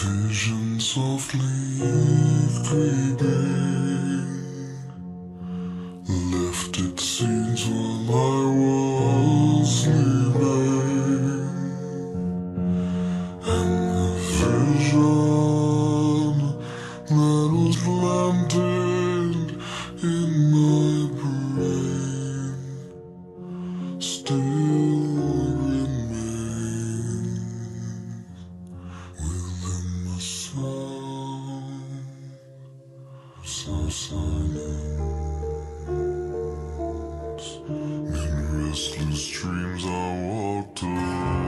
vision softly creeping. so silent. In restless dreams, I walked alone.